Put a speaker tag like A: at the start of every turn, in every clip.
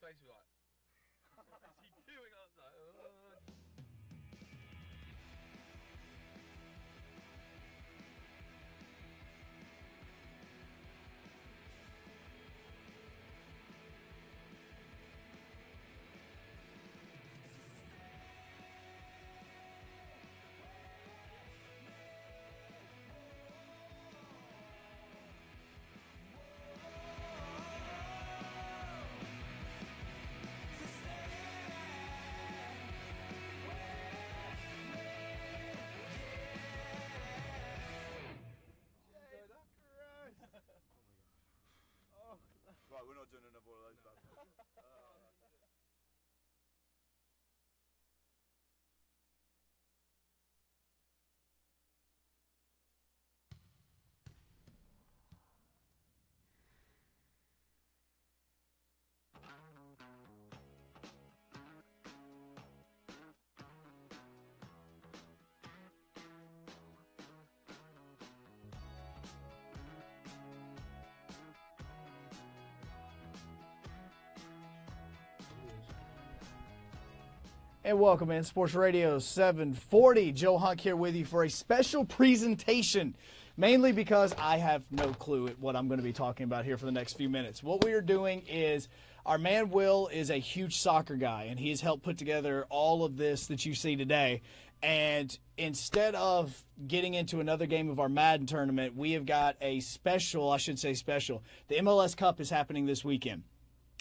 A: face was like, what's he doing?
B: And welcome in Sports Radio 740. Joe Huck here with you for a special presentation, mainly because I have no clue at what I'm going to be talking about here for the next few minutes. What we are doing is our man Will is a huge soccer guy, and he has helped put together all of this that you see today. And instead of getting into another game of our Madden tournament, we have got a special, I should say special. The MLS Cup is happening this weekend.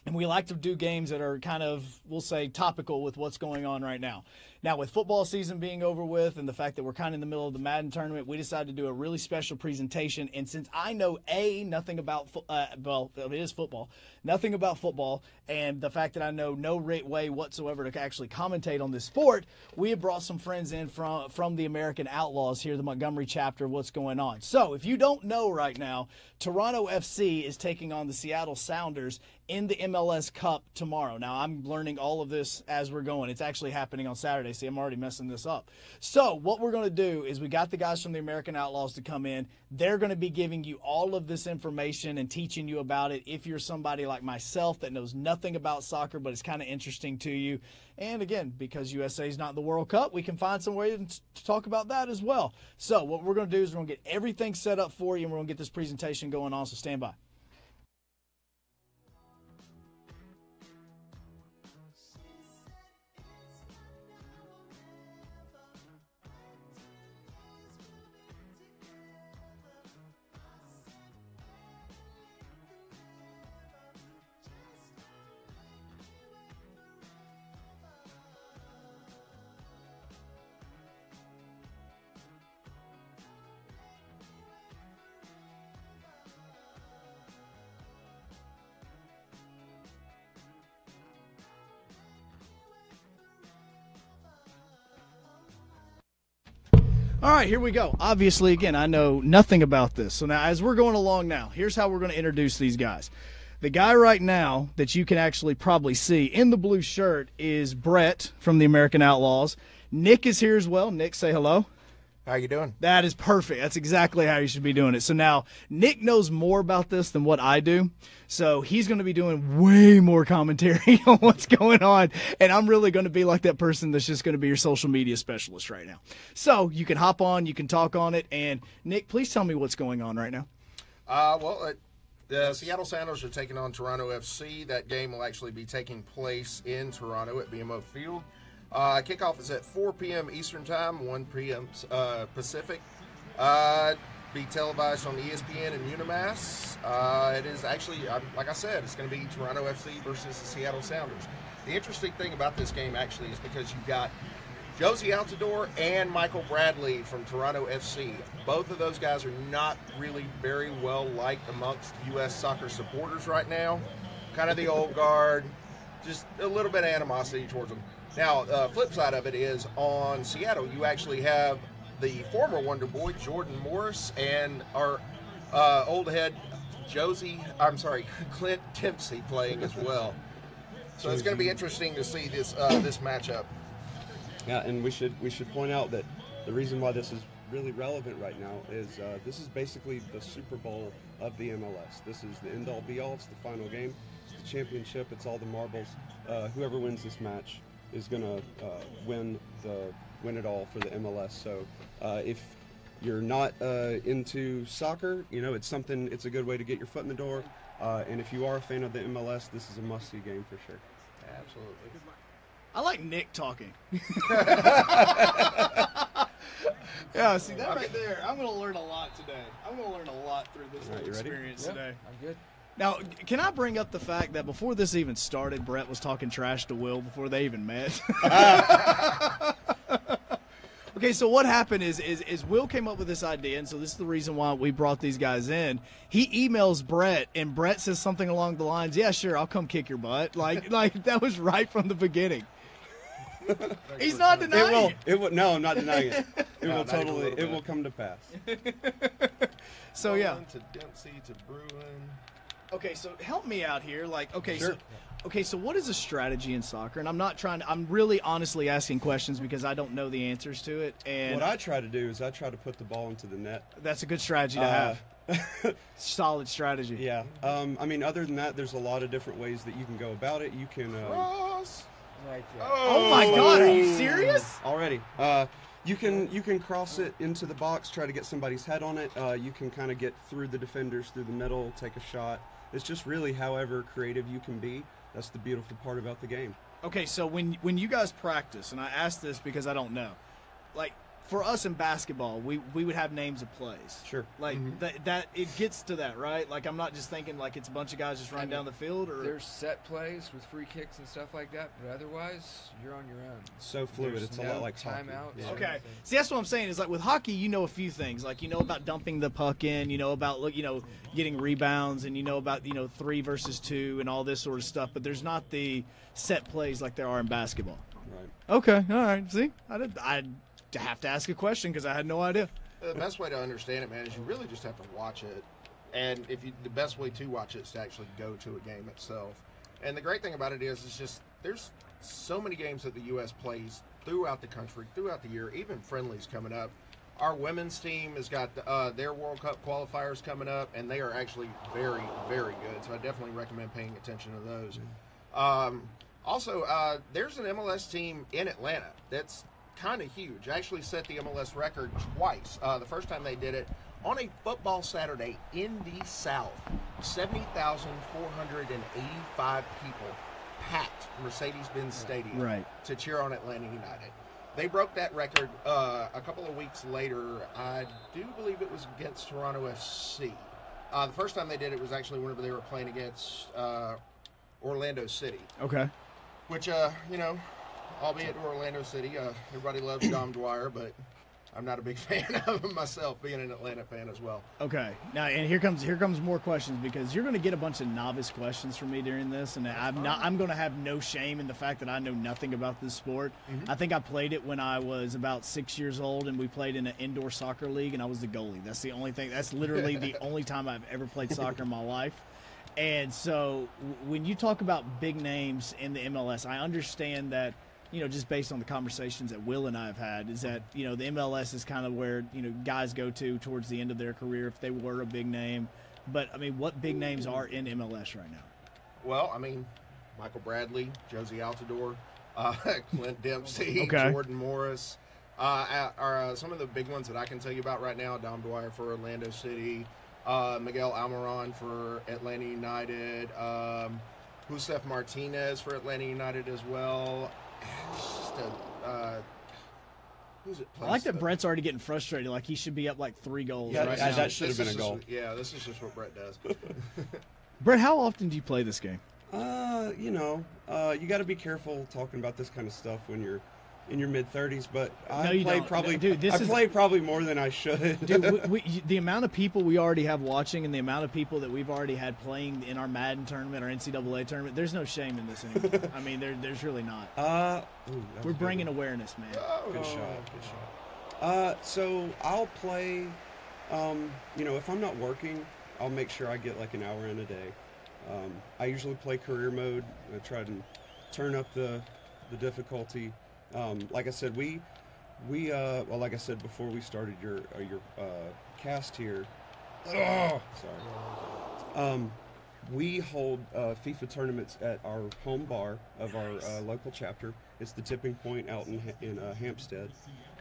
B: And we like to do games that are kind of, we'll say, topical with what's going on right now. Now, with football season being over with and the fact that we're kind of in the middle of the Madden tournament, we decided to do a really special presentation. And since I know A, nothing about, uh, well, it is football, nothing about football, and the fact that I know no way whatsoever to actually commentate on this sport, we have brought some friends in from, from the American Outlaws here, the Montgomery chapter, what's going on. So, if you don't know right now, Toronto FC is taking on the Seattle Sounders in the MLS Cup tomorrow. Now, I'm learning all of this as we're going. It's actually happening on Saturday. See, I'm already messing this up. So, what we're going to do is we got the guys from the American Outlaws to come in. They're going to be giving you all of this information and teaching you about it if you're somebody like myself that knows nothing about soccer but it's kind of interesting to you. And again, because USA is not the World Cup, we can find some way to talk about that as well. So, what we're going to do is we're going to get everything set up for you and we're going to get this presentation going on. So, stand by. Right, here we go. Obviously, again, I know nothing about this. So now, as we're going along now, here's how we're going to introduce these guys. The guy right now that you can actually probably see in the blue shirt is Brett from the American Outlaws. Nick is here as well. Nick, say hello.
C: How you doing?
B: That is perfect. That's exactly how you should be doing it. So now Nick knows more about this than what I do. So he's going to be doing way more commentary on what's going on. And I'm really going to be like that person that's just going to be your social media specialist right now. So you can hop on, you can talk on it. And Nick, please tell me what's going on right now.
C: Uh, well, uh, the Seattle Sounders are taking on Toronto FC. That game will actually be taking place in Toronto at BMO Field. Uh, kickoff is at 4 p.m. Eastern Time, 1 p.m. Uh, Pacific. Uh, be televised on ESPN and UniMás. Uh, it is actually, uh, like I said, it's going to be Toronto FC versus the Seattle Sounders. The interesting thing about this game actually is because you've got Jozy Altidore and Michael Bradley from Toronto FC. Both of those guys are not really very well liked amongst U.S. soccer supporters right now. Kind of the old guard, just a little bit of animosity towards them. Now, uh, flip side of it is on Seattle, you actually have the former Wonder Boy Jordan Morris and our uh, old head Jozy. I'm sorry, Clint Dempsey playing as well. So it's going to be interesting to see this uh, this matchup.
D: Yeah, and we should we should point out that the reason why this is really relevant right now is uh, this is basically the Super Bowl of the MLS. This is the end all be all. It's the final game. It's the championship. It's all the marbles. Uh, whoever wins this match is gonna uh, win the win it all for the MLS. So uh, if you're not uh, into soccer, you know it's something. It's a good way to get your foot in the door. Uh, and if you are a fan of the MLS, this is a must-see game for sure.
C: Absolutely.
B: I like Nick talking. yeah, see that right there. I'm going to learn a lot today. I'm going to learn a lot through this
D: All right,
B: whole
D: ready?
B: experience
A: Yeah,
B: today.
A: I'm good.
B: Now, can I bring up the fact that before this even started, Brett was talking trash to Will before they even met? okay, so what happened is, is is Will came up with this idea, and so this is the reason why we brought these guys in. He emails Brett, and Brett says something along the lines, "Yeah, sure, I'll come kick your butt." Like like that was right from the beginning. He's not denying
D: It
B: denying
D: will.
B: it.
D: It will. No, I'm not denying it. It
C: No,
D: will
C: not even a
D: totally.
C: little
D: It
C: bit.
D: will come to pass.
B: So yeah.
C: Bruin To Dempsey to Bruin.
B: Okay, so help me out here. Like, okay,
D: Sure.
B: so okay, so what is a strategy in soccer? And I'm not trying. To, I'm really honestly asking questions because I don't know the answers to it, and
D: What I try to do is I try to put the ball into the net.
B: that's a good strategy to
D: Uh,
B: have. Solid strategy.
D: Yeah. Um, I mean, other than that, there's a lot of different ways that you can go about it. You can. Uh,
C: Cross.
A: Right there.
B: Oh my God, are you serious?
D: already. Uh, you can you can cross it into the box, try to get somebody's head on it. Uh, you can kind of get through the defenders, through the middle, take a shot. It's just really however creative you can be. That's the beautiful part about the game.
B: Okay, so when when you guys practice, and I ask this because I don't know, like for us in basketball, we we would have names of plays.
D: Sure.
B: Like mm-hmm. that that it gets to that, right? Like I'm not just thinking like it's a bunch of guys just running down the field, or
A: There's set plays with free kicks and stuff like that, but otherwise, you're on your own.
D: So fluid.
A: There's
D: it's a lot like hockey.
A: timeouts.
D: Yeah.
B: Okay.
A: everything.
B: See, that's what I'm saying. Is like with hockey, you know a few things. Like you know about dumping the puck in. You know about look, you know, getting rebounds, and you know about you know three versus two and all this sort of stuff. But there's not the set plays like there are in basketball.
D: Right.
B: Okay. All right. See, I did. I have to ask a question because I had no idea.
C: The best way to understand it, man, is you really just have to watch it. And if you, the best way to watch it is to actually go to a game itself. And the great thing about it is, it's just there's so many games that the U.S. plays throughout the country, throughout the year, even friendlies coming up. Our women's team has got uh, their World Cup qualifiers coming up, and they are actually very, very good. So I definitely recommend paying attention to those. Um, also, uh, there's an MLS team in Atlanta that's kind of huge. Actually, set the MLS record twice. Uh, the first time they did it on a football Saturday in the South, seventy thousand four hundred and eighty-five people packed Mercedes-Benz Stadium
B: Right.
C: to cheer on Atlanta United. They broke that record uh, a couple of weeks later. I do believe it was against Toronto FC. Uh, the first time they did it was actually whenever they were playing against uh, Orlando City
B: Okay.
C: which uh you know albeit orlando city uh everybody loves dom dwyer but i'm not a big fan of him myself being an atlanta fan as well
B: Okay. Now, and here comes here comes more questions because you're going to get a bunch of novice questions from me during this, and I'm not. I'm going to have no shame in the fact that I know nothing about this sport. I think I played it when I was about six years old, and we played in an indoor soccer league, and I was the goalie. That's the only thing. That's literally the only time I've ever played soccer in my life. And so, when you talk about big names in the MLS, I understand that you know, just based on the conversations that Will and I have had, is that you know the MLS is kind of where you know guys go to towards the end of their career if they were a big name. But I mean, what big names are in MLS right now?
C: well i mean michael bradley jozy altidore uh, clint dempsey
B: Okay.
C: jordan morris uh, are uh, some of the big ones that i can tell you about right now dom dwyer for orlando city uh, miguel almiron for atlanta united um, Josef martinez for atlanta united as well It's just a, uh, who's it
B: I like that? Brett's already getting frustrated, like he should be up like three goals
D: Yeah,
B: right
D: yeah,
B: now.
D: that should
C: This
D: have
C: is
D: been a
C: just-
D: goal.
C: yeah, this is just what Brett does.
B: Brett, how often do you play this game?
D: Uh, you know, uh, you got to be careful talking about this kind of stuff when you're in your mid 30s. But I
B: No,
D: play
B: don't.
D: probably,
B: No, dude, this
D: I
B: is-
D: play probably more than I should.
B: Dude, we, we, the amount of people we already have watching and the amount of people that we've already had playing in our Madden tournament, our NCAA tournament, there's no shame in this anymore. I mean, there, there's really not.
D: uh, ooh,
B: We're
D: a good
B: bringing awareness, man.
D: Good shot. Good shot. Uh, so I'll play. Um, you know, if I'm not working, I'll make sure I get like an hour in a day. Um, I usually play career mode. I try to turn up the the difficulty. Um, like I said, we we uh, well, like I said before we started your uh, your uh, cast here, Oh, sorry. Um, we hold uh, FIFA tournaments at our home bar of our uh, local chapter. It's the Tipping Point out in, in uh, Hampstead.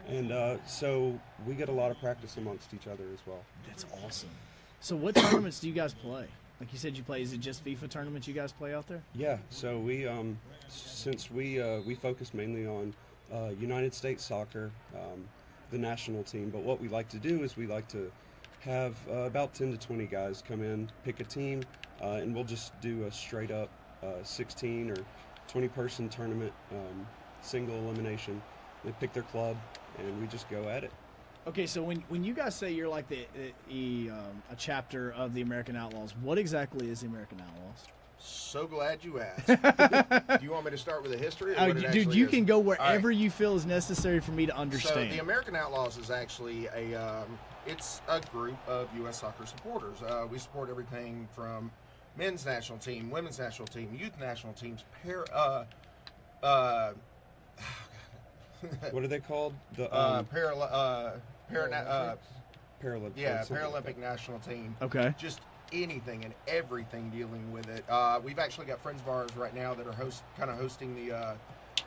D: And uh, so we get a lot of practice amongst each other as well.
B: That's awesome. So, what tournaments do you guys play? Like you said, you play. Is it just FIFA tournaments you guys play out there?
D: Yeah, so we um, since we uh, we focus mainly on uh, United States soccer, um, the national team. But what we like to do is we like to have uh, about ten to twenty guys come in, pick a team, uh, and we'll just do a straight up uh, sixteen or twenty person tournament, um, single elimination. They pick their club, and we just go at it.
B: Okay, so when when you guys say you're like the, the um, a chapter of the American Outlaws, what exactly is the American Outlaws?
C: So glad you asked. do you want me to start with the history? Or
B: Uh, dude, you
C: is?
B: can go
C: All right.
B: wherever you feel is necessary for me to
C: So
B: understand.
C: the American Outlaws is actually a um, it's a group of U.S. soccer supporters. Uh, we support everything from men's national team, women's national team, youth national teams, pair, uh, uh,
D: What are they called? The
C: uh,
D: um,
C: para, uh, para, uh,
D: Paralympic.
C: yeah,
D: something like
C: Paralympic national team.
B: okay.
C: Just anything and everything dealing with it. Uh, we've actually got friends of ours right now that are host kind of hosting the uh,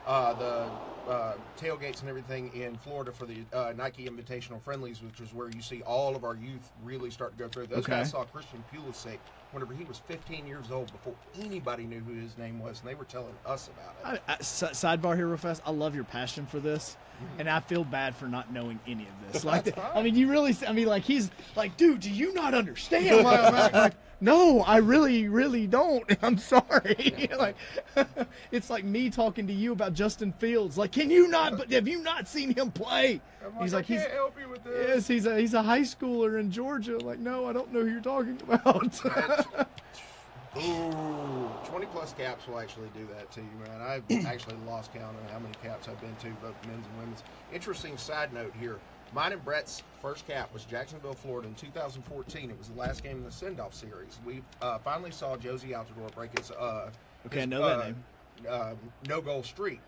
C: uh, the uh, tailgates and everything in Florida for the uh, Nike Invitational Friendlies, which is where you see all of our youth really start to go through. Those
B: Okay.
C: guys saw Christian Pulisic whenever he was 15 years old before anybody knew who his name was, and they were telling us about it.
B: I, I, sidebar here, real fast. I love your passion for this, and I feel bad for not knowing any of this. Like, I mean, you really. I mean, like he's like, dude, do you not understand? why I'm act- like, no, I really, really don't. I'm sorry. like, it's like me talking to you about Justin Fields. Like, can you not? But have you not seen him play? he's like, he's.
C: help you with this.
B: Yes, he's a he's a high schooler in Georgia. Like, no, I don't know who you're talking about.
C: Ooh, 20 plus caps will actually do that to you, man. I've actually lost count on how many caps I've been to, both men's and women's. Interesting side note here. Mine and Brett's first cap was Jacksonville, Florida in 2014. It was the last game in the send-off series. We uh, finally saw Jozy Altidore break his, uh,
B: Okay, I
C: his,
B: know that
C: uh,
B: name.
C: um, no-goal streak.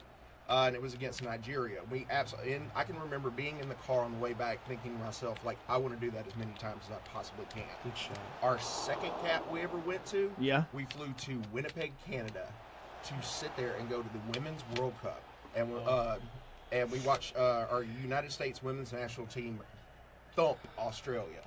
C: Uh, and it was against Nigeria. We absolutely, and I can remember being in the car on the way back, thinking to myself, like, I want to do that as many times as I possibly can.
D: Good shot.
C: Our second cap we ever went to,
B: Yeah.
C: we flew to Winnipeg, Canada, to sit there and go to the Women's World Cup, and we uh, and we watched uh, our United States Women's National Team thump Australia.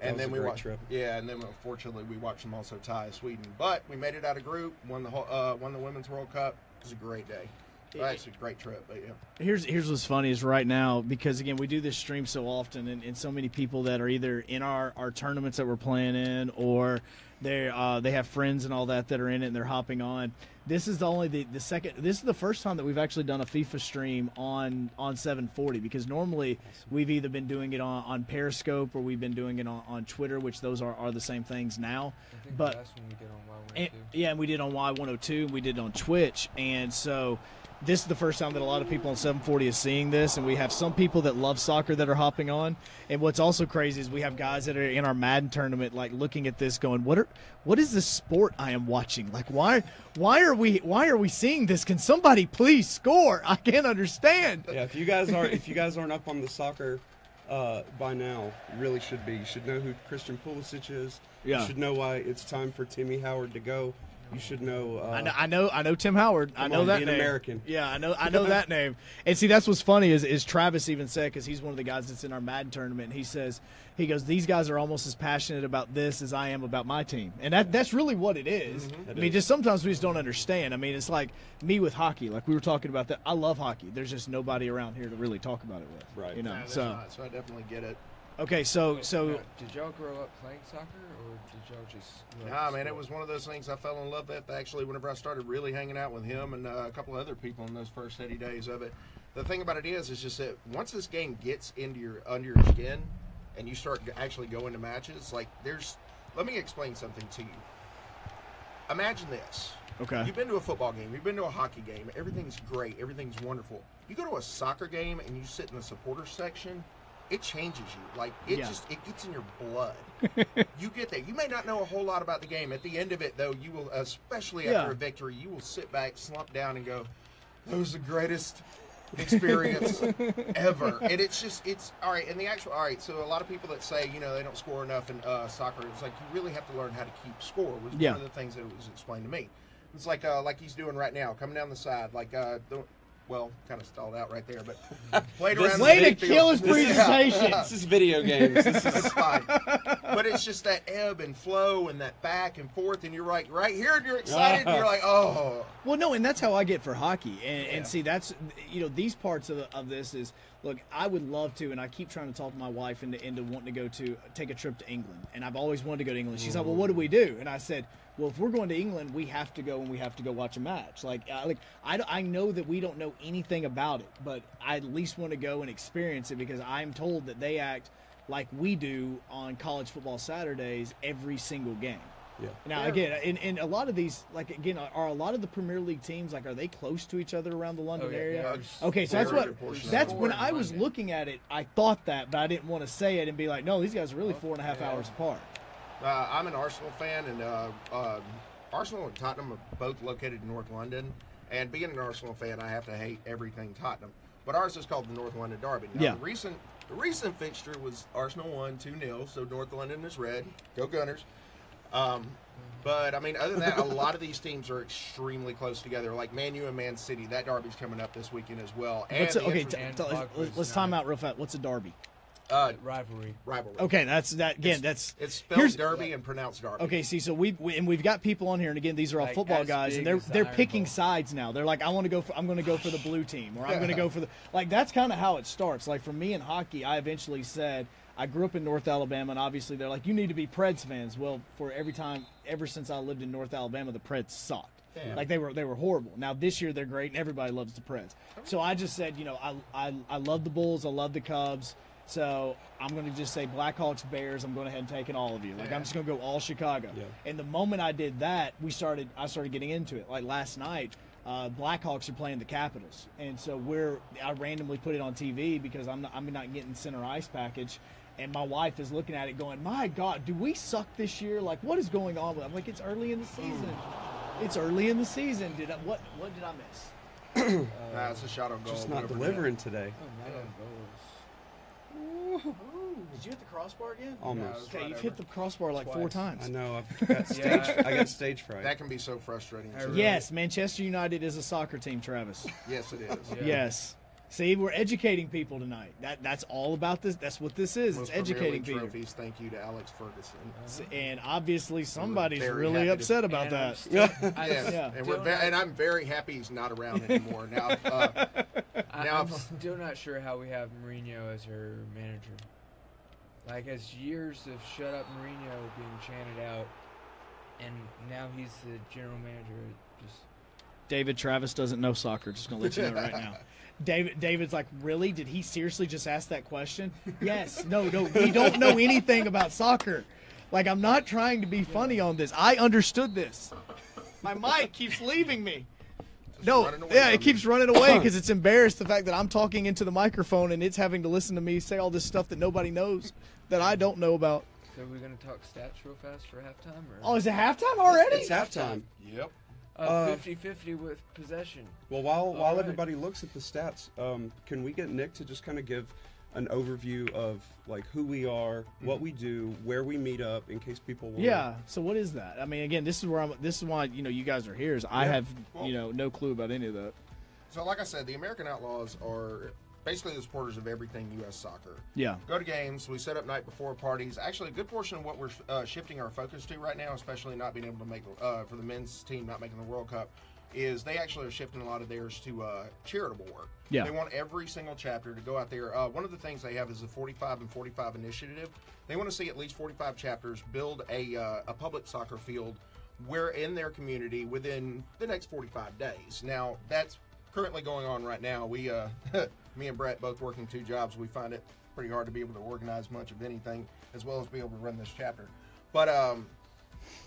C: And
D: was
C: then
D: a
C: we watched,
D: trip.
C: yeah, and then unfortunately we watched them also tie Sweden, but we made it out of group, won the whole, uh, won the Women's World Cup. It was a great day. Well, actually, a great trip, but yeah.
B: here's here's what's funny is right now because again we do this stream so often and, and so many people that are either in our, our tournaments that we're playing in or they uh, they have friends and all that that are in it and they're hopping on. This is the only the, the second. This is the first time that we've actually done a FIFA stream on on 740 because normally we've either been doing it on, on Periscope or we've been doing it on, on Twitter, which those are, are the same things now.
A: I think
B: But
A: the last we did on Y102.
B: and, yeah, and we did on Y102, and we did on Twitch, and so this is the first time that a lot of people on 740 is seeing this, and we have some people that love soccer that are hopping on. And what's also crazy is we have guys that are in our Madden tournament, like looking at this, going, "What are, what is this sport I am watching? Like, why, why are we, why are we seeing this? Can somebody please score? I can't understand."
D: Yeah, if you guys are if you guys aren't up on the soccer uh, by now, you really should be. You should know who Christian Pulisic is.
B: Yeah.
D: You should know why it's time for Timmy Howard to go. You should know. Uh,
B: I know, I know, I know Tim Howard. I know
D: on,
B: that name.
D: American.
B: Yeah, I know, I know that name. And see, that's what's funny is, is Travis even said because he's one of the guys that's in our Madden tournament. He says he goes, these guys are almost as passionate about this as I am about my team, and that that's really what it is. I mean,
D: is.
B: just sometimes we just don't understand. I mean, it's like me with hockey. Like we were talking about that. I love hockey. There's just nobody around here to really talk about it with.
D: Right.
B: You know.
C: Yeah,
B: so
C: not- so I definitely get it.
B: Okay, so so
A: did y'all grow up playing soccer, or did y'all just? love
C: Nah, man, it was one of those things I fell in love with. Actually, whenever I started really hanging out with him and uh, a couple of other people in those first 80 days of it, the thing about it is, is just that once this game gets into your under your skin, and you start actually going to matches, like there's. Let me explain something to you. Imagine this.
B: okay.
C: You've been to a football game, you've been to a hockey game, everything's great, everything's wonderful. You go to a soccer game and you sit in the supporter section, it changes you. Like it
B: Yeah.
C: just it gets in your blood. you get that. You may not know a whole lot about the game. At the end of it though, you will especially after
B: Yeah.
C: a victory, you will sit back, slump down and go, That was the greatest experience ever. And it's just it's all right. And the actual all right. So a lot of people that say you know they don't score enough in uh, soccer, it's like you really have to learn how to keep score. Was
B: Yeah.
C: one of the things that was explained to me. It's like uh, like he's doing right now, coming down the side, like uh, the, well, kind of stalled out right there, but played
D: This
C: around.
B: Way to kill his presentation.
D: This is video games. This is
C: It's fine. but it's just that ebb and flow and that back and forth, and you're like right here, and you're excited, and you're like, oh,
B: Well, no, and that's how I get for hockey. And, and see, that's you know these parts of, the, of this is look. I would love to, and I keep trying to talk to my wife into into wanting to go to take a trip to England. And I've always wanted to go to England. She's like, "Well, what do we do?" And I said, "Well, if we're going to England, we have to go and we have to go watch a match. Like, uh, like I, I know that we don't know anything about it, but I at least want to go and experience it because I'm told that they act like we do on college football Saturdays every single game."
D: yeah.
B: Now again, in, in a lot of these, like again, are, are a lot of the Premier League teams like are they close to each other around the London
A: Oh, yeah,
B: area?
A: yeah.
B: Okay, so that's what
C: good portion of
B: that's when I was
A: London.
B: looking at it. I thought that, but I didn't want to say it and be like, no, these guys are really four and a half
A: yeah.
B: hours apart.
C: Uh, I'm an Arsenal fan, and uh, uh, Arsenal and Tottenham are both located in North London. And being an Arsenal fan, I have to hate everything Tottenham. But ours is called the North London Derby. Now,
B: Yeah.
C: The recent, the recent fixture was Arsenal won two 0 so North London is red. Go Gunners. Um, but I mean, other than that, a lot of these teams are extremely close together. Like Man U and Man City, that derby's coming up this weekend as well. And
B: a, okay? T- t- let's, let's time out real fast. What's a derby?
C: Uh,
A: rivalry.
C: rivalry.
B: Okay, that's that again. that's
C: It's spelled
B: here's-
C: Derby and pronounced Derby.
B: Okay, see, so we, we and we've got people on here, and again, these are all
A: Like,
B: football guys, and they're they're picking
A: Bowl.
B: sides now. They're like, I want to go for, I'm going to go for the blue team, or I'm going to go for the like. That's kind of how it starts. Like for me in hockey, I eventually said I grew up in North Alabama, and obviously they're like, you need to be Preds fans. Well, for every time, ever since I lived in North Alabama, the Preds sucked.
C: Yeah.
B: Like they were they were horrible. Now this year they're great, and everybody loves the Preds. So I just said, you know, I I, I love the Bulls, I love the Cubs. So I'm going to just say Blackhawks, Bears. I'm going ahead and taking all of you. Like I'm just going to go all Chicago.
D: Yeah.
B: And the moment I did that, we started. I started getting into it. Like last night, uh, Blackhawks are playing the Capitals, and so we're. I randomly put it on TV because I'm not. I'm not getting center ice package. And my wife is looking at it, going, "My God, do we suck this year? Like, what is going on?" with I'm like, "It's early in the season. It's early in the season. Did I, what? What did I miss?"
C: Nah, it's a shot on goal.
D: Just not delivering today.
B: Did you hit the crossbar again?
D: Almost.
B: Okay, you've hit the crossbar like four
A: Twice.
B: times.
D: I know. I've got stage.
A: Yeah.
D: I got stage fright.
C: That can be so frustrating. Too.
A: really-
B: Yes, Manchester United is a soccer team, Travis.
C: Yes, it is.
A: Yeah.
B: Yes. See, we're educating people tonight. That that's all about this. That's what this is.
C: Most
B: it's
C: Premier
B: educating
C: League
B: people.
C: Trophies. Thank you to Alex Ferguson.
B: S- And obviously, somebody's
C: very
B: really
C: happy to-
B: upset about that.
A: still- I'm
C: Yes,
B: Yeah.
C: and we're ve-
A: not-
C: and I'm very happy he's not around anymore. Now, uh,
A: I,
C: Now-
A: I'm still not sure how we have Mourinho as her manager. Like, as years of shut up Mourinho being chanted out, and now he's the general manager. Just
B: David Travis doesn't know soccer. Just gonna let you know right now. David David's like, really? Did he seriously just ask that question? yes. No, no. We don't know anything about soccer. Like, I'm not trying to be funny on this. I understood this. My mic keeps leaving me. No, yeah,
C: from
B: it keeps running away because it's embarrassed the fact that I'm talking into the microphone and it's having to listen to me say all this stuff that nobody knows that I don't know about.
A: so we're gonna talk stats real fast for halftime, or
B: Oh, is it halftime already?
D: It's halftime.
C: yep.
A: Uh,
D: uh,
A: 50-50 with possession.
D: Well, while while
A: right.
D: everybody looks at the stats, um, can we get Nick to just kind of give an overview of like who we are, what we do, where we meet up, in case people want
B: Yeah. So what is that? I mean, again, this is where I'm. This is why you know you guys are here. Is I
C: Yeah.
B: have
C: Well-
B: you know no clue about any of that.
C: So, like I said, the American Outlaws are basically the supporters of everything U.S. soccer.
B: Yeah.
C: Go to games. We set up night before parties. Actually, a good portion of what we're uh, shifting our focus to right now, especially not being able to make uh, for the men's team not making the World Cup, is they actually are shifting a lot of theirs to uh, charitable work.
B: Yeah.
C: They want every single chapter to go out there. Uh, one of the things they have is the 45 and 45 initiative. They want to see at least 45 chapters build a uh, a public soccer field where in their community within the next 45 days. Now that's currently going on right now. We, uh, me and Brett, both working two jobs, we find it pretty hard to be able to organize much of anything, as well as be able to run this chapter. But um,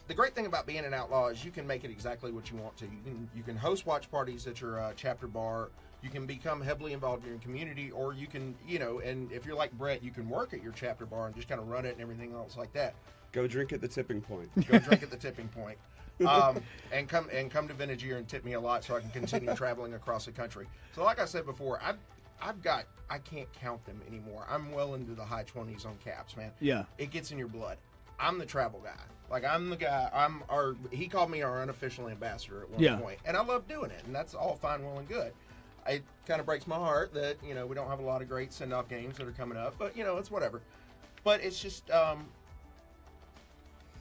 C: the great thing about being an outlaw is you can make it exactly what you want to. You can you can host watch parties at your uh, chapter bar. You can become heavily involved in your community, or you can, you know, and if you're like Brett, you can work at your chapter bar and just kind of run it and everything else like that
D: Go drink at the tipping point.
C: go drink at the tipping point. um, and come and come to Vintage Year and tip me a lot so I can continue traveling across the country. So, like I said before, I've I've got I can't count them anymore. I'm well into the high twenties on caps, man.
B: Yeah.
C: it gets in your blood. I'm the travel guy. Like I'm the guy. I'm our. He called me our unofficial ambassador at one
B: Yeah.
C: point, and I love doing it, and that's all fine, well, and good. It kind of breaks my heart that you know we don't have a lot of great send off games that are coming up, but you know it's whatever. But it's just. um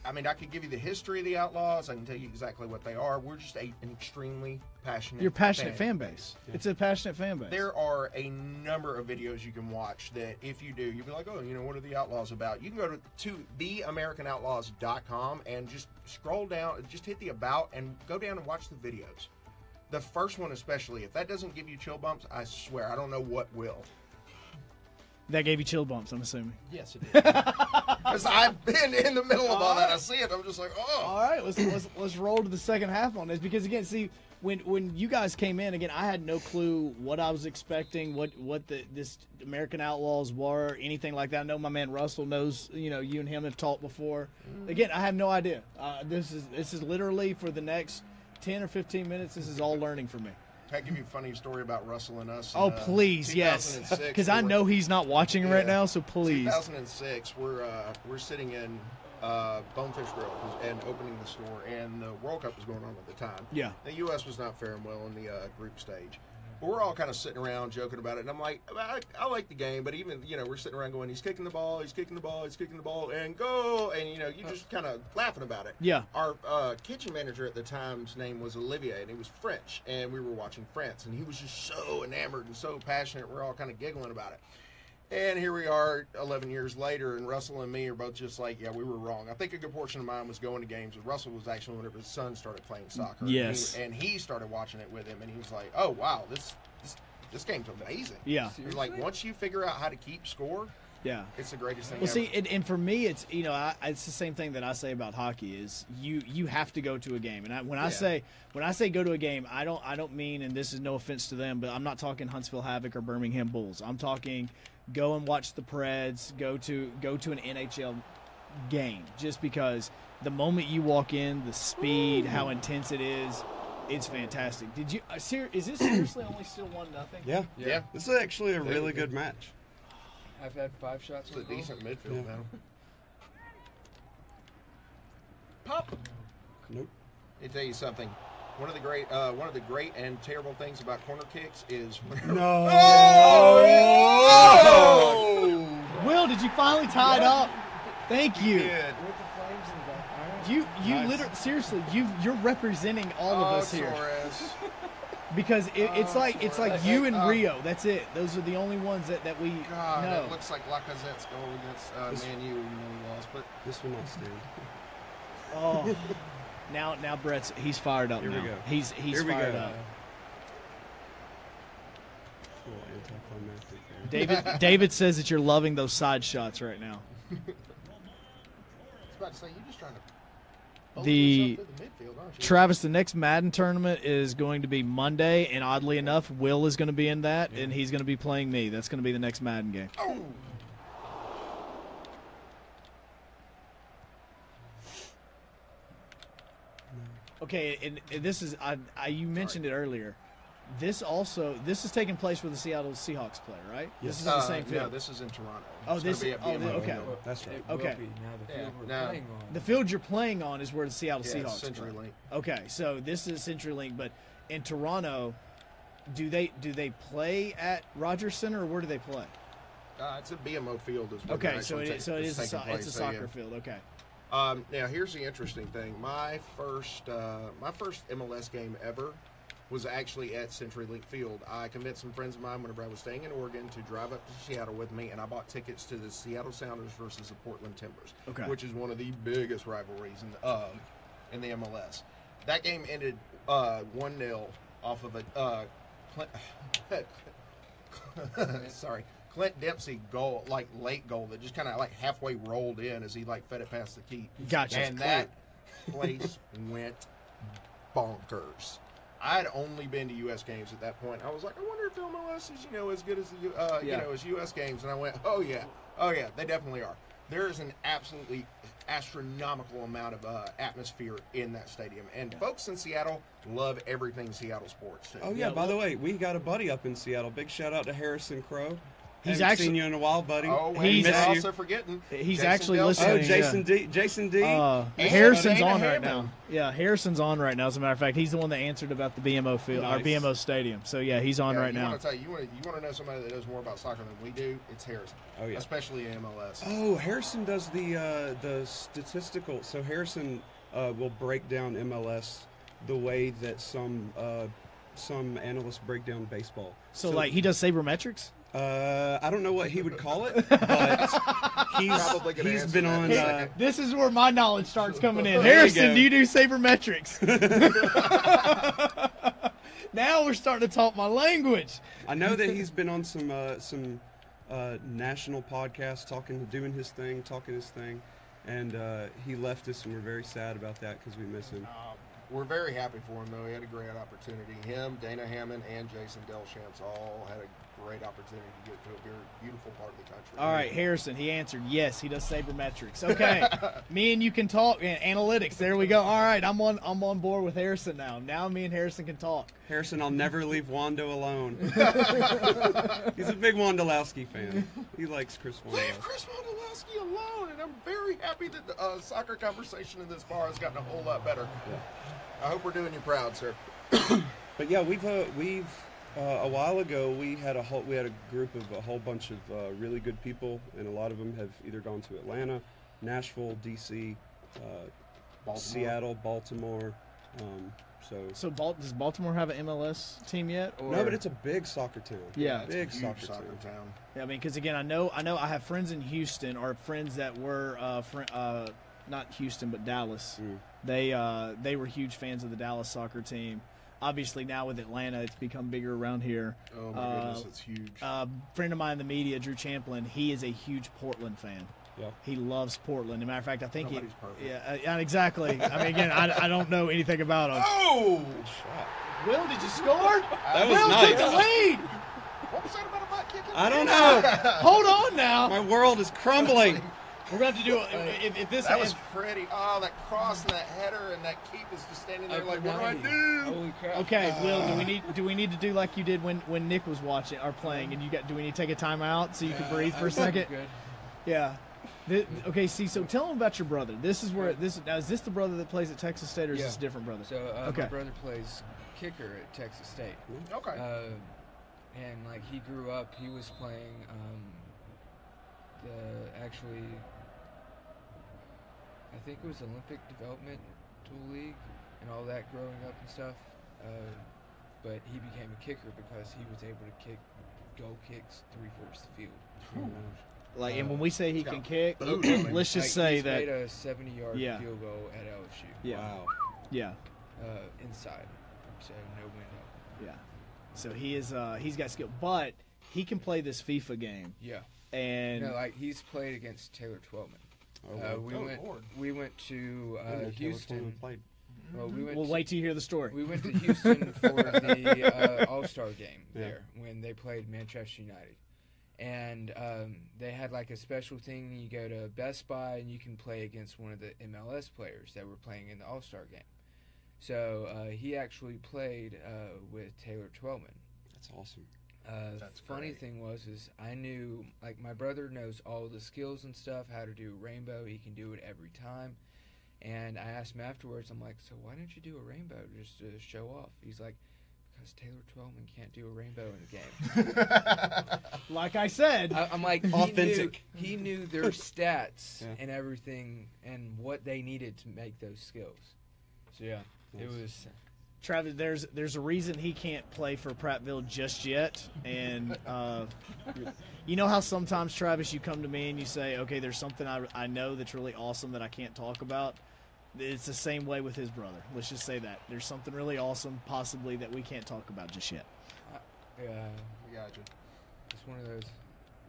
C: I mean, I could give you the history of the Outlaws. I can tell you exactly what they are. We're just a, an extremely passionate.
B: You're passionate fan base. It's a passionate fan base.
C: There are a number of videos you can watch that if you do, you'll be like, oh, you know, what are the Outlaws about? You can go to, to theamericanoutlaws.com and just scroll down, just hit the about and go down and watch the videos. The first one, especially, if that doesn't give you chill bumps, I swear, I don't know what will.
B: That gave you chill bumps, I'm assuming.
C: Yes, it did. Because I've been in the middle of all that. I see it. I'm just like, oh.
B: All right, let's let's let's roll to the second half on this because again, see when when you guys came in again, I had no clue what I was expecting, what what the this American Outlaws were, anything like that. I know my man Russell knows. You know, you and him have talked before. Again, I have no idea. Uh, this is this is literally for the next ten or fifteen minutes. This is all learning for me.
C: Can I give you a funny story about Russell and us?
B: Oh
C: in, uh,
B: please, yes, because I know he's not watching right now. So please,
C: 2006, we're uh, we're sitting in uh, Bonefish Grill and opening the store, and the World Cup was going on at the time.
B: Yeah.
C: the U.S. was not faring well in the uh, group stage. But we're all kind of sitting around joking about it, and I'm like, I, I like the game, but even you know, we're sitting around going, he's kicking the ball, he's kicking the ball, he's kicking the ball, and go, and you know, you just kind of laughing about it.
B: Yeah.
C: Our uh, kitchen manager at the time's name was Olivier, and he was French, and we were watching France, and he was just so enamored and so passionate. We're all kind of giggling about it. And here we are 11 years later, and Russell and me are both just like, yeah, we were wrong. I think a good portion of mine was going to games, but Russell was actually whenever his son started playing soccer. And he-
B: Yes.
C: And he, started watching it with him, and he was like, oh, wow, this this, this game's amazing.
B: Yeah.
C: Was like, once you figure out how to keep score,
B: yeah.
C: it's the greatest thing
B: Well,
C: ever.
B: see, and, and for me, it's you know, I, it's the same thing that I say about hockey is you you have to go to a game, and I, when I
C: Yeah.
B: say when I say go to a game, I don't I don't mean, and this is no offense to them, but I'm not talking Huntsville Havoc or Birmingham Bulls. I'm talking go and watch the Preds, go to go to an NHL game, just because the moment you walk in, the speed, how intense it is, it's fantastic. Did you? Uh, ser- is this seriously only still one nothing?
D: Yeah.
C: yeah.
D: This is actually a really good match.
A: I've had five shots.
C: It's a
A: goal.
C: decent midfield
D: Yeah.
C: now. Pop.
D: Nope.
C: Let me tell you something. One of the great, uh, one of the great and terrible things about corner kicks is
D: No.
C: Oh!
B: Will, did you finally tie it up? Thank you.
A: With the flames in the back.
B: You you
D: Nice.
B: literally seriously you you're representing all of
C: Oh,
B: us here because it, it's
A: Oh,
B: like it's like
C: Torres.
B: you and
C: Uh,
B: Rio. That's it. Those are the only ones that, that we
C: God,
B: know.
C: it looks like Lacazette's goal against uh,
D: This-
C: Man U, even he lost. But
D: This one will not stand.
B: oh, now now Brett's he's fired up
D: Here we
B: now.
D: go.
B: He's he's
D: Here we
B: fired
D: go.
B: up.
D: It's a little anticlimactic there.
B: David David says that you're loving those side shots right now.
C: I was about to say, you're just trying to. bolt
B: The-
C: yourself the midfield, aren't you?
B: Travis, the next Madden tournament is going to be Monday, and oddly enough, Will is going to be in that, and he's going to be playing me. That's going to be the next Madden game.
C: Oh.
B: Okay, and, and this is I, I you mentioned it earlier. This also this is taking place where the Seattle Seahawks play, right? Yes. This is in the
C: Uh,
B: same field.
C: No, this is in Toronto.
B: Oh,
C: It's
B: this
C: gonna be
B: is-
C: at
B: oh,
C: BMO.
B: okay.
A: Well,
D: That's right.
A: It will
B: Okay.
A: be. Now the
C: Yeah,
A: field we're
C: now-
A: playing on.
B: the field you're playing on is where the Seattle
C: Yeah,
B: Seahawks
C: it's CenturyLink.
B: play. Okay, so this is CenturyLink, but in Toronto, do they do they play at Rogers Center or where do they play?
C: Uh, it's a BMO field. as well.
B: Okay,
C: they're
B: so it is, so it
C: ta-
B: is a,
C: taking
B: so- it's a
C: place. So, yeah.
B: soccer field. Okay.
C: Um, now here's the interesting thing. My first, uh, my first MLS game ever was actually at CenturyLink Field. I convinced some friends of mine whenever I was staying in Oregon to drive up to Seattle with me, and I bought tickets to the Seattle Sounders versus the Portland Timbers,
B: Okay.
C: which is one of the biggest rivalries in the, uh, in the MLS. That game ended uh, one 0 off of a uh, Clint, sorry Clint Dempsey goal, like late goal that just kind of like halfway rolled in as he like fed it past the keep.
B: Gotcha.
C: And that place went bonkers. I had only been to U.S. games at that point. I was like, I wonder if MLS is, you know, as good as the, uh,
B: Yeah.
C: you know, as U.S. games. And I went, oh yeah, oh yeah, they definitely are. there is an absolutely astronomical amount of uh, atmosphere in that stadium, and folks in Seattle love everything Seattle sports. Too.
D: Oh yeah, by the way, we got a buddy up in Seattle. Big shout out to Harrison Crow.
B: He's
D: Haven't
B: actually-
D: seen you in a while, buddy.
C: Oh, and
B: He's
C: he's,
B: a-
C: also forgetting.
B: He's
C: Jason
B: actually
C: Dell-
B: listening.
D: Oh,
B: Yeah.
D: Jason D. Jason D.
B: Uh, Harrison's on right now. Yeah, Harrison's on right now. As a matter of fact, he's the one that answered about the BMO field, our BMO stadium. So yeah, he's on
C: Yeah,
B: right
C: you
B: now.
C: Want to tell you, you want to you want to know somebody that knows more about soccer than we do? It's Harrison.
D: Oh, yeah.
C: especially in MLS.
D: Oh, Harrison does the uh, the statistical. So Harrison uh, will break down MLS the way that some uh, some analysts break down baseball.
B: So like he does sabermetrics.
D: Uh, I don't know what he would call it, but he's
C: Probably gonna
D: he's
C: answer
D: been
C: that
D: on.
C: in a
D: Uh,
C: second.
B: This is where my knowledge starts coming in.
D: There you
B: Harrison,
D: go.
B: do you do sabermetrics? now we're starting to talk my language.
D: I know that he's been on some uh, some uh, national podcasts, talking, doing his thing, talking his thing, and uh, he left us, and we're very sad about that because we miss him.
C: We're very happy for him, though. He had a great opportunity. Him, Dana Hammond, and Jason Delchamps all had a great opportunity to get to a very beautiful part of the country.
B: All right, Harrison, he answered yes. He does sabermetrics. Okay, me and you can talk and analytics. There we go. All right, I'm on. I'm on board with Harrison now. Now me and Harrison can talk.
D: Harrison, I'll never leave Wando alone. he's a big Wondolowski fan. He likes Chris
C: Leave
D: Wando.
C: Chris Wondolowski alone, and I'm very happy that the uh, soccer conversation in this bar has gotten a whole lot better. I hope we're doing you proud, sir.
D: But yeah, we've uh, we've uh, a while ago we had a whole we had a group of a whole bunch of uh, really good people, and a lot of them have either gone to Atlanta, Nashville, DC, uh,
C: Baltimore.
D: Seattle, Baltimore. Um, so
B: So Bal- does Baltimore have an MLS team yet? Or?
D: no, but it's a big soccer town.
B: Yeah.
C: It's
D: big
C: a huge
D: soccer,
C: soccer
D: town.
C: town.
B: Yeah, I mean, because again, I know, I know, I have friends in Houston or friends that were, uh, fr- uh, not Houston, but Dallas.
D: Mm.
B: They, uh, they were huge fans of the Dallas soccer team. Obviously, now with Atlanta, it's become bigger around here.
C: Oh my
B: Uh,
C: goodness, it's huge.
B: A friend of mine in the media, Drew Champlin, he is a huge Portland fan.
D: Yeah.
B: He loves Portland. As a matter of fact, I think
C: Nobody's
B: he.
C: perfect.
B: Yeah, uh, yeah, exactly. I mean, again, I, I don't know anything about him.
C: oh,
B: Will, did you score?
D: That was
B: Will
D: nice.
B: took the lead.
C: what was that about a butt kicking?
D: I don't know.
B: Hold on now.
D: My world is crumbling.
B: We're going to have to do it. If, if this
C: That was
B: if-
C: pretty. Oh, that cross and that header and that keep is just standing there like, what do I
A: 90.
C: do?
A: Holy crap.
B: Okay, Will, do we need do we need to do like you did when when Nick was watching or playing, and you got do we need to take a timeout so you can
A: Uh,
B: breathe for a second?
A: Good.
B: Yeah. Th- okay, see, so tell him about your brother. This is where this now is this the brother that plays at Texas State, or is
A: Yeah.
B: this a different brother?
A: So uh,
B: Okay.
A: my brother plays kicker at Texas State.
C: Okay.
A: Uh, and like he grew up, he was playing um, the actually, I think it was Olympic Developmental League and all that growing up and stuff. Uh, but he became a kicker because he was able to kick goal kicks three fourths the field.
B: like, and when we say he can kick,
C: boot on him.
B: let's just
A: Like,
B: say
A: he's
B: that
A: made a 70-yard
B: Yeah.
A: field goal at LSU.
B: yeah,
D: Wow.
B: yeah,
A: Uh, inside, so no window.
B: yeah. So he is uh he's got skill, but he can play this FIFA game,
A: Yeah.
B: and
A: No, like he's played against Taylor
D: Twellman.
A: Uh, we
C: Oh,
A: went.
C: Lord.
A: We went to uh, Houston.
D: Twellman played.
A: Well, we went.
B: we'll
A: to,
B: wait till you hear the story.
A: We went to Houston for the uh, All Star game
D: Yeah.
A: there when they played Manchester United, and um, they had like a special thing. You go to Best Buy and you can play against one of the MLS players that were playing in the All Star game. So uh, he actually played uh, with Taylor Twellman.
D: That's awesome.
A: Uh,
C: That's
A: funny
C: great.
A: thing was is I knew like my brother knows all the skills and stuff, how to do a rainbow. He can do it every time. And I asked him afterwards. I'm like, so why didn't you do a rainbow just to show off? He's like, because Taylor Twellman can't do a rainbow in the game.
B: Like I said,
A: I, I'm like, he
D: Authentic.
A: Knew, he knew their stats
D: Yeah.
A: and everything and what they needed to make those skills. So yeah, it was.
B: Travis, there's there's a reason he can't play for Prattville just yet, and uh, you know how sometimes Travis, you come to me and you say, okay, there's something I, I know that's really awesome that I can't talk about. It's the same way with his brother. Let's just say that there's something really awesome, possibly that we can't talk about just yet.
A: Yeah,
C: I got you.
A: it's one of those.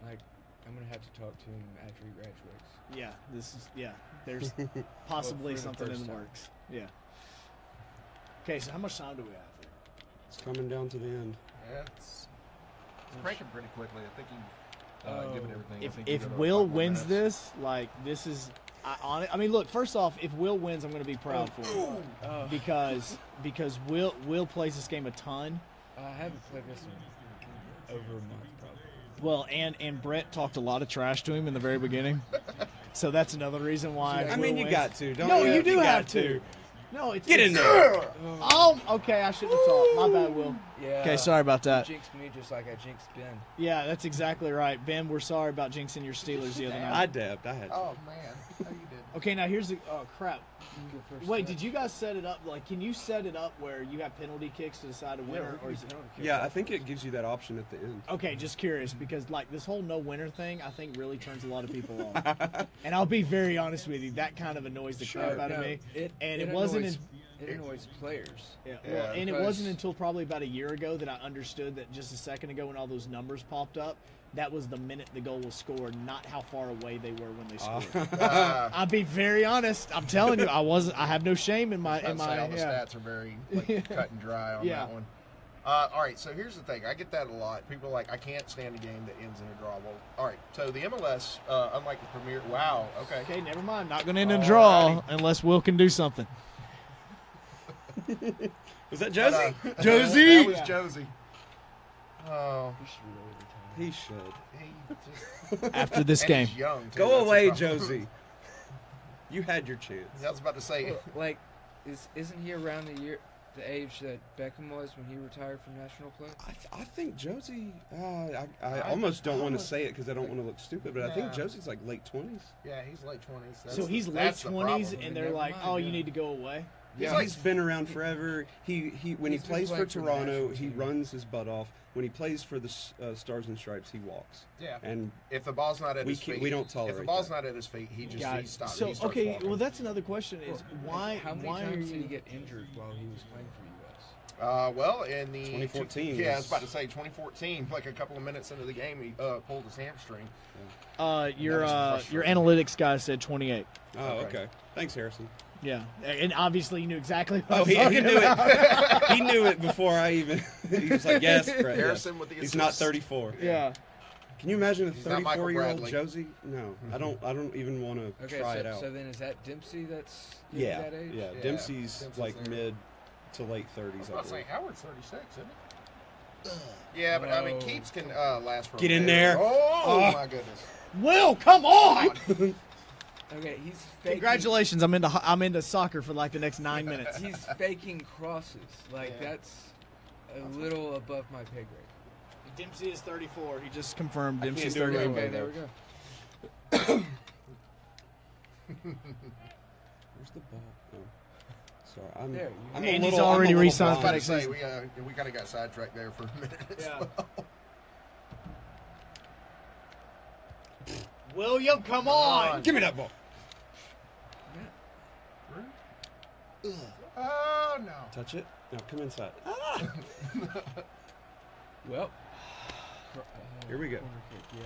A: Like, I'm gonna have to talk to him after he graduates.
B: Yeah, this is yeah. There's possibly
A: for the
B: something in the works. Yeah. Okay, so how much time do we have here?
D: It's coming down to the end.
C: Yeah, it's, it's cranking pretty quickly. I think he uh, given everything.
B: If
C: you
B: if
C: go to
B: Will wins
C: minutes.
B: this, like this is, I, on, I mean, look. First off, if Will wins, I'm going to be proud for him
A: Oh,
B: because because Will Will plays this game a ton.
A: I haven't played this one over a month probably.
B: Well, and and Brett talked a lot of trash to him in the very beginning, so that's another reason why.
D: I
B: Will
D: mean, you
B: wins.
D: got to. Don't
B: No,
D: you?
B: you do
D: got
B: have to. No, it's
D: Get in
B: it's-
D: there.
B: Oh, okay. I shouldn't have talked. My bad, Will.
A: Yeah.
B: Okay, sorry about
A: You
B: that.
A: jinxed me just like I jinxed Ben.
B: Yeah, that's exactly right. Ben, we're sorry about jinxing your Steelers the other night.
D: I
B: night.
D: dabbed. I had. Oh, to.
C: Oh man, how you did?
B: Okay, now here's the. Oh crap!
A: First.
B: Wait, did you guys set it up? Like, can you set it up where you have penalty kicks to decide a winner,
A: we
B: or is it?
D: Yeah, I think it gives you that option at the end.
B: Okay, just curious because like this whole no winner thing, I think really turns a lot of people off. and I'll be very honest with you, that kind of annoys the crap
A: No,
B: out of me.
A: It,
B: and
A: it
B: it, wasn't. In,
A: it annoys players.
B: yeah,
C: Yeah,
B: well, and it
A: because-
B: wasn't until probably about a year ago that I understood that just a second ago when all those numbers popped up, that was the minute the goal was scored, not how far away they were when they scored.
C: Uh,
B: I'll be very honest. I'm telling you, I wasn't. I have no shame in my
C: I'd
B: in
C: say
B: my.
C: all the
B: yeah.
C: stats are very like, cut and dry on
B: Yeah.
C: that one. Uh, all right, so here's the thing. I get that a lot. People are like, I can't stand a game that ends in a draw. Well, all right, so the MLS, uh, unlike the Premier, wow, okay.
B: Okay, never mind. Not going to end in a draw
C: Alrighty.
B: unless Will can do something.
D: Was that
C: But,
D: Jozy?
C: uh,
D: Jozy.
C: that was Jozy. Oh,
A: You should really retire.
D: He should.
C: he just
B: After this
C: and
B: game,
C: young. Too.
D: Go away. Jozy. You had your chance.
C: I was about to say,
A: Well, like, is isn't he around the year, the age that Beckham was when he retired from national play?
D: I, th- I think Jozy. Uh, I, I almost don't want to say it because I don't want to look stupid, but I think Jozy's like late twenties.
C: yeah, he's late twenties.
B: so he's late twenties, and they're like,
A: mind,
B: "Oh, you need to go away."
C: He's
D: Yeah,
C: like-
D: he's been around forever. He he when he plays for
A: playing for
D: Toronto, he runs his butt off. When he plays for the uh, Stars and Stripes, he walks.
C: Yeah.
D: And
C: If the ball's not at
D: We
C: his feet,
D: we don't tolerate.
C: If the ball's
D: that.
C: not at his feet, he just
B: Got
C: he stops.
B: so
C: he
B: okay,
C: walking.
B: well that's another question: is why
A: How many
B: why
A: times did he get injured while he was playing for the U.S.?
C: Uh, well, in the
D: 2014
C: yeah, I was
D: was-
C: about to say 2014. Like a couple of minutes into the game, he uh, pulled his hamstring.
B: uh, your uh, your analytics guy said twenty eight.
D: oh,
C: Okay.
D: okay. Thanks, Harrison.
B: Yeah, and obviously you knew exactly. What I
D: Oh,
B: was
D: he, he
B: talking
D: knew
B: about.
D: it. he knew it before I even. he was like, "Yes, Bret, yes."
C: Harrison with the
D: He's not 34.
B: Yeah.
D: Can you imagine a
C: He's
D: 34 year old Jozy? No, I don't. I don't even want to
A: Okay,
D: try
A: so,
D: it out.
A: so then is that Dempsey that's
D: yeah,
A: that age?
D: yeah,
C: Yeah,
D: Dempsey's,
C: Dempsey's
D: like
C: there.
D: mid to late
C: I
D: 30s.
C: was
D: I
C: about to say. Howard's 36, isn't he? Yeah, but I mean. Keats can uh, last for. a
D: Get in
C: minute.
D: there.
C: Oh,
D: Oh.
C: my goodness!
B: Will, come on!
A: Okay, he's faking,
B: Congratulations, I'm into I'm into soccer for like the next nine minutes.
A: He's faking crosses. Like
C: Yeah.
A: that's a little above my pay grade.
B: Dempsey is 34. He just confirmed
D: I can't
B: Dempsey's
D: do
B: 34.
D: anyway.
A: Okay, there we go.
D: Where's the ball? Oh. Sorry, I'm.
A: There,
D: I'm
B: And
D: a
B: he's
D: little,
B: already
D: I'm a little
B: re-signed
C: I was about to say we uh, we kind of got sidetracked there for a minute. as
B: Yeah.
C: well.
B: William, come on!
D: Give me that ball.
C: Oh no!
D: Touch it. No, come inside.
A: Well, uh,
D: Here we go.
A: corner kick, yeah.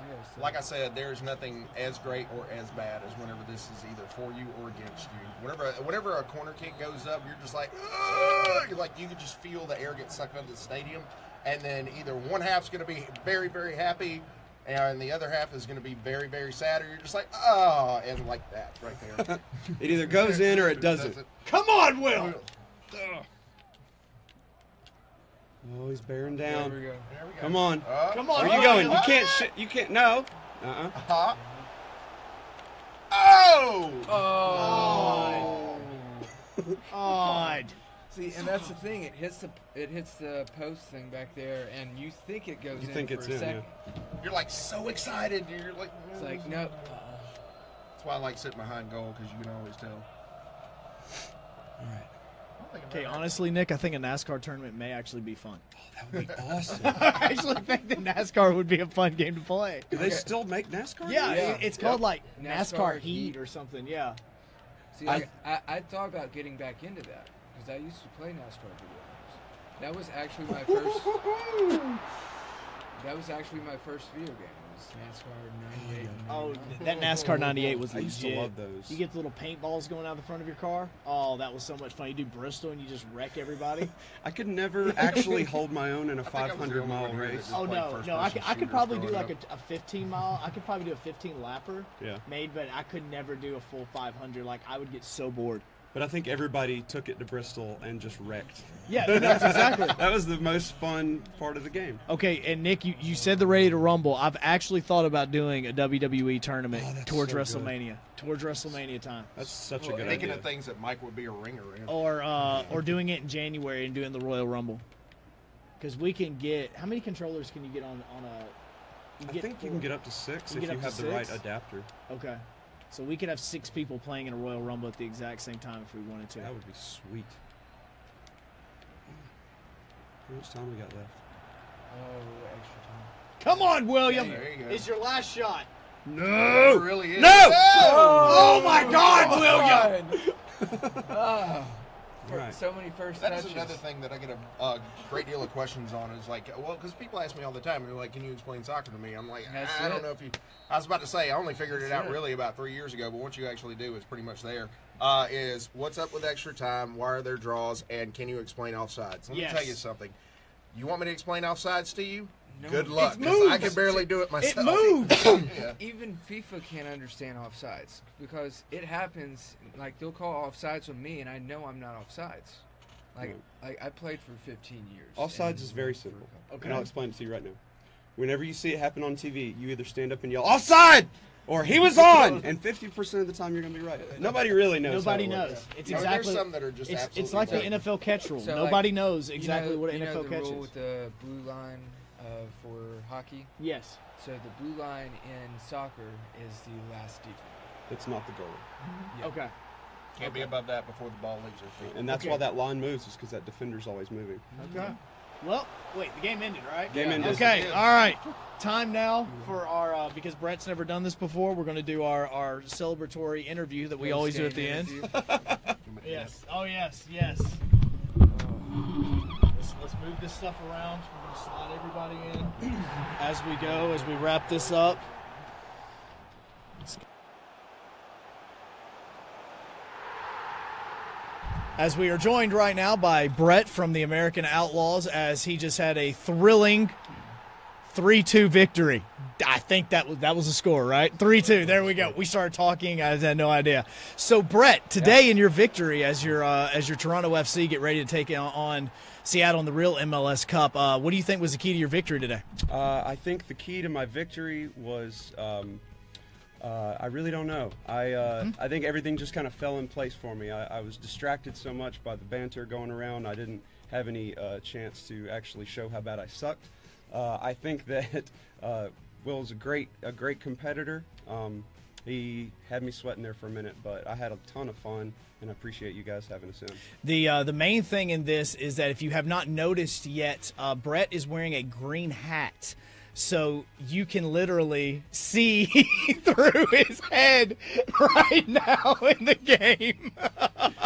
A: I gotta say-
C: Like I said, there's nothing as great or as bad as whenever this is either for you or against you. Whenever whenever a corner kick goes up, you're just like, "Ugh!" You're like you can just feel the air get sucked into the stadium, and then either one half's going to be very very happy, and the other half is going to be very very sad, or you're just like, oh, and like that right there.
D: It either goes in or it doesn't.
B: Come on, Will!
D: Oh, he's bearing down.
A: There we go.
C: There we go.
D: Come on.
C: Uh,
B: Come on,
D: Where you going? You can't. Sh- you can't. No. Uh-uh.
C: huh? Oh!
A: Oh.
B: Odd.
A: See, and that's the thing. It hits the it hits the post thing back there, and you think it goes
D: You
A: in
D: think
A: for
D: it's
A: a
D: in,
A: second.
C: You're like so excited. You're like,
A: It's like no.
C: That's why I like sitting behind goal because you can always tell.
D: All right.
B: Okay, honestly, Nick, I think a NASCAR tournament may actually be fun.
D: Oh, that would be awesome.
B: I actually think that NASCAR would be a fun game to play.
D: Do they still make NASCAR?
B: Yeah,
A: Yeah.
B: it- it's called like NASCAR,
A: NASCAR
B: Heat
A: Heat.
B: or something. Yeah.
A: See, like, I, I thought about getting back into that because I used to play NASCAR video games. That was actually my first. that was actually my first video game. NASCAR '98.
B: Oh, that NASCAR '98 was
D: I used to
B: legit.
D: love those.
B: You get the little paintballs going out the front of your car. Oh, that was so much fun. You do Bristol and you just wreck everybody.
D: I could never actually hold my own in a
C: think I was the
D: 500
C: only
D: mile
C: one here
D: race.
C: just
B: Oh
C: played
B: no, no, I
C: person
B: could, I could
C: shooters
B: probably do
C: growing
B: like a, a 15 mile. I could probably do a 15 lapper.
D: Yeah.
B: Made, but I could never do a full 500. Like I would get so bored.
D: But I think everybody took it to Bristol and just wrecked.
B: Yeah, that's exactly.
D: That was the most fun part of the game.
B: Okay, and Nick, you, you said the Ready to Rumble. I've actually thought about doing a WWE tournament
D: Oh,
B: towards
D: so good.
B: WrestleMania. Towards WrestleMania time.
D: That's such
C: Well,
D: a good idea.
C: thinking
D: idea.
C: of things that Mike would be a ringer in.
B: Or uh, or doing it in January and doing the Royal Rumble. Because we can get how many controllers can you get on on a?
D: I think you can get up to six
B: You
D: if you have
B: to
D: the right adapter.
B: Okay, so we could have six people playing in a Royal Rumble at the exact same time if we wanted to.
D: That would be sweet. How much time we got left?
A: Oh, extra time.
B: Come on, William!
C: Yeah, there you go.
B: It's your last shot.
C: It really is.
D: No!
B: Oh my God, William!
A: Ah, for
D: Right.
A: so many first
C: That is
A: touches.
C: another thing that I get a, a great deal of questions on. Is like, well, because people ask me all the time, they're like, "Can you explain soccer to me?" I'm like,
A: That's
C: I don't know if you. I was about to say, I only figured it
A: That's
C: out
A: it.
C: really about three years ago, but once you actually do, it's pretty much there. Uh, is what's up with extra time? Why are there draws? And can you explain offsides? Let
B: Yes.
C: me tell you something. You want me to explain offsides to you?
A: No.
C: Good luck,
B: It
C: 'cause I
B: moves.
C: can barely do it myself.
B: It moves.
C: yeah.
A: Even FIFA can't understand offsides because it happens. Like they'll call offsides with me, and I know I'm not offsides. Like, like I played for 15 years.
D: Offsides is very simple.
B: Okay.
D: And I'll explain it to you right now. Whenever you see it happen on TV, you either stand up and yell, offside! Or he was on! And 50% of the time you're going to be right. Nobody really knows.
B: Nobody
D: how it
B: knows.
D: works.
B: It's
C: No, there's
B: exactly.
C: some that are just
B: it's, it's
C: absolutely
B: like the
C: right.
B: NFL catch rule.
A: So,
B: Nobody
A: like,
B: knows
A: you
B: exactly
A: know-
B: what an
A: you know
B: NFL
A: the
B: catch
A: rule
B: is.
A: with the blue line uh, for hockey.
B: Yes.
A: So the blue line in soccer is the last defense.
D: It's not the goal.
A: Yeah.
B: Okay.
C: Can't be above that before the ball leaves their feet.
D: And that's
B: Okay.
D: why that line moves, is because that defender's always moving.
B: Okay. Well, wait. The game ended, right?
D: Game ended.
B: Okay.
C: Yes.
B: All right. Time now for our uh, because Bret's never done this before. We're going to do our our celebratory interview that we always do at the end. Yes. Oh yes. Yes. Let's, move this stuff around. We're going to slide everybody in as we go as we wrap this up. As we are joined right now by Bret from the American Outlaws, as he just had a thrilling three-two victory. I think that was that was the score, right? Three-two. There we go. We started talking. I had no idea. So, Bret, today in your victory, as your uh, as your Toronto FC get ready to take on Seattle in the real MLS Cup, uh, what do you think was the key to your victory today?
D: Uh, I think the key to my victory was um, uh, I really don't know. I uh, I think everything just kind of fell in place for me. I, I was distracted so much by the banter going around. I didn't have any uh, chance to actually show how bad I sucked. Uh, I think that uh, Will's a great a great competitor. Um, he had me sweating there for a minute, but I had a ton of fun, and I appreciate you guys having us in.
B: The uh, the main thing in this is that if you have not noticed yet, uh, Bret is wearing a green hat. So you can literally see through his head right now in the game.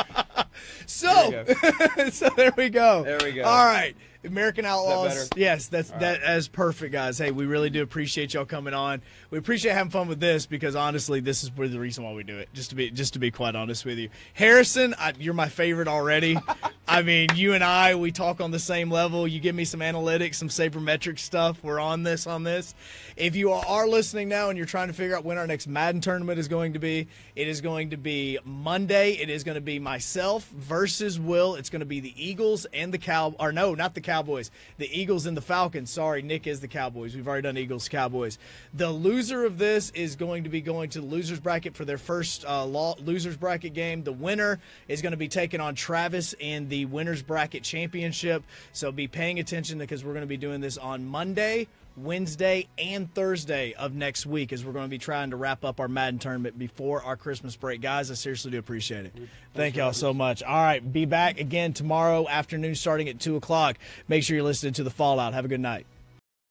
B: so,
D: There
B: so there we go.
D: There we go.
B: All right, American Outlaws.
D: better?
B: Yes, that's that is perfect, guys. Hey, we really do appreciate y'all coming on. We appreciate having fun with this because honestly, this is the reason why we do it. Just to be just to be quite honest with you, Harrison, I, you're my favorite already. I mean, you and I, we talk on the same level. You give me some analytics, some sabermetric stuff. We're on this on this. If you are listening now and you're trying to figure out when our next Madden tournament is going to be, it is going to be Monday. It is going to be myself versus Will. It's going to be the Eagles and the Cow or no, not the Cowboys. The Eagles and the Falcons. Sorry, Nick is the Cowboys. We've already done Eagles Cowboys. The loser of this is going to be going to the losers bracket for their first uh, losers bracket game. The winner is going to be taking on Travis in the winners bracket championship. So be paying attention because we're going to be doing this on Monday. Wednesday and Thursday of next week as we're going to be trying to wrap up our Madden tournament before our Christmas break. Guys, I seriously do appreciate it. Thank y'all so much. All right, be back again tomorrow afternoon starting at 2 o'clock. Make sure you're listening to The Fallout. Have a good night.